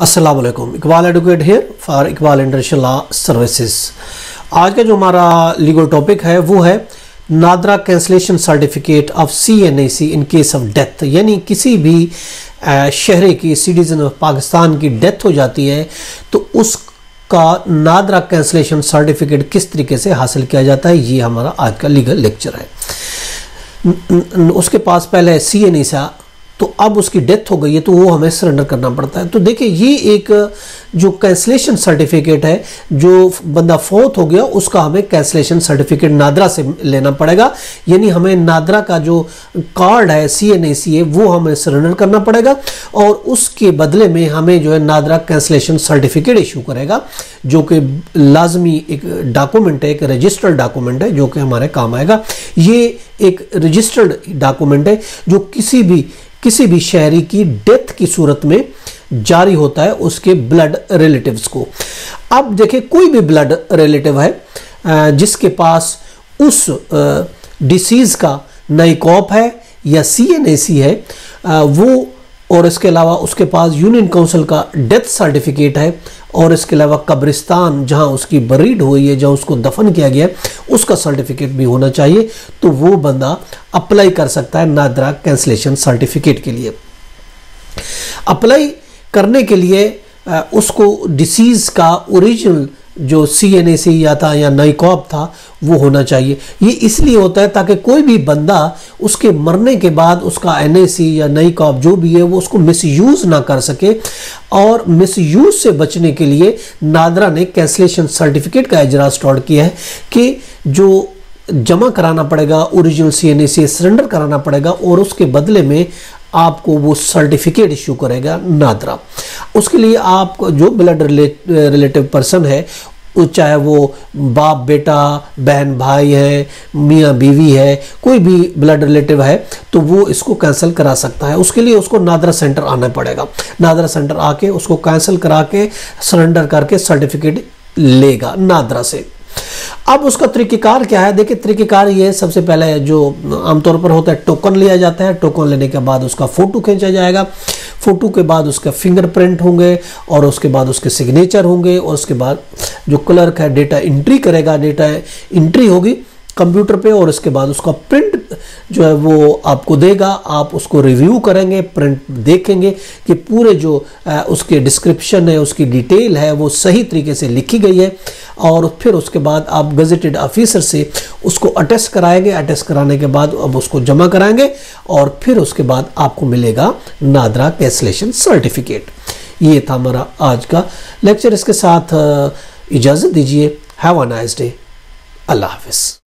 वालेकुम। Iqbal advocate here for Iqbal international law services आज का जो हमारा लीगल टॉपिक है, वो है NADRA cancellation certificate of C N A C in case of death यानी किसी भी शहरे की सिटीजन ऑफ़ पाकिस्तान की डेथ हो जाती है तो उसका नादरा कैंसलेशन सर्टिफिकेट किस तरीके से हासिल किया जाता है, ये हमारा आज का लीगल लेक्चर है। उसके पास पहले सी एन ए सा तो अब उसकी डेथ हो गई है तो वो हमें सरेंडर करना पड़ता है। तो देखिए, ये एक, जो कैंसलेशन सर्टिफिकेट है, जो बंदा फोत हो गया, उसका हमें कैंसलेशन सर्टिफिकेट नादरा से लेना पड़ेगा। यानी हमें नादरा का जो कार्ड है सी एन ए सी ए वो हमें सरेंडर करना पड़ेगा और उसके बदले में हमें जो है नादरा कैंसलेशन सर्टिफिकेट इशू करेगा, जो कि लाजमी एक डॉक्यूमेंट है, एक रजिस्टर्ड डॉक्यूमेंट है, जो कि हमारे काम आएगा। ये एक रजिस्टर्ड डॉक्यूमेंट है, जो किसी भी किसी भी शहरी की डेथ की सूरत में जारी होता है उसके ब्लड रिलेटिव्स को। अब देखिए, कोई भी ब्लड रिलेटिव है जिसके पास उस डिसीज का नई कॉप है या सी एन ए सी है वो और इसके अलावा उसके पास यूनियन काउंसिल का डेथ सर्टिफिकेट है और इसके अलावा कब्रिस्तान, जहाँ उसकी बरीड हुई है, जहाँ उसको दफन किया गया है, उसका सर्टिफिकेट भी होना चाहिए। तो वो बंदा अप्लाई कर सकता है नादरा कैंसलेशन सर्टिफिकेट के लिए। अप्लाई करने के लिए उसको डिसीज का ओरिजिनल जो सी एन ए सी या था या नई कॉप था, वो होना चाहिए। ये इसलिए होता है ताकि कोई भी बंदा उसके मरने के बाद उसका एन ए सी या नई कॉप जो भी है, वो उसको मिस यूज़ ना कर सके। और मिस यूज़ से बचने के लिए नादरा ने कैंसलेशन सर्टिफिकेट का इजरा स्टार्ट किया है कि जो जमा कराना पड़ेगा original C N A C surrender कराना पड़ेगा और उसके बदले में आपको वो सर्टिफिकेट इशू करेगा नादरा। उसके लिए आप जो ब्लड रिलेटिव पर्सन है चाहे वो बाप, बेटा, बहन, भाई है, मियाँ, बीवी है, कोई भी ब्लड रिलेटिव है तो वो इसको कैंसिल करा सकता है। उसके लिए उसको नादरा सेंटर आना पड़ेगा। नादरा सेंटर आके उसको कैंसिल करा के सरेंडर करके सर्टिफिकेट लेगा नादरा से। अब उसका तरीक़ेकार क्या है? देखिए, तरीक़ेकार ये सबसे पहले जो आमतौर पर होता है टोकन लिया जाता है। टोकन लेने के बाद उसका फ़ोटो खींचा जाएगा। फ़ोटो के बाद उसका फिंगरप्रिंट होंगे और उसके बाद उसके सिग्नेचर होंगे और उसके बाद जो क्लर्क है डेटा इंट्री करेगा। डेटा इंट्री होगी कंप्यूटर पे और इसके बाद उसका प्रिंट जो है वो आपको देगा। आप उसको रिव्यू करेंगे, प्रिंट देखेंगे कि पूरे जो उसके डिस्क्रिप्शन है, उसकी डिटेल है, वो सही तरीके से लिखी गई है और फिर उसके बाद आप गजेटेड ऑफिसर से उसको अटेस्ट कराएँगे। अटेस्ट कराने के बाद अब उसको जमा कराएँगे और फिर उसके बाद आपको मिलेगा नादरा कैंसलेशन सर्टिफिकेट। ये था हमारा आज का लेक्चर। इसके साथ इजाज़त दीजिए। Have a nice day. अल्लाह हाफिज़।